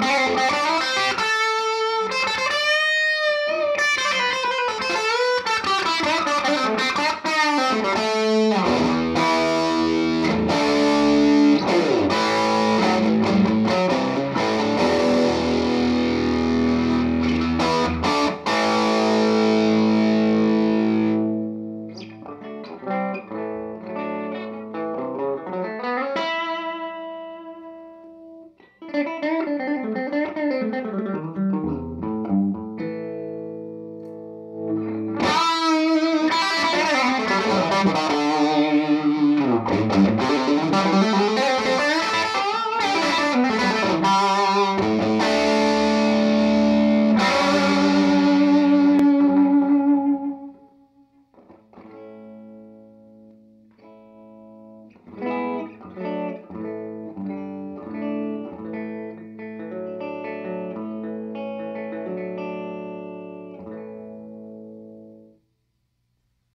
Música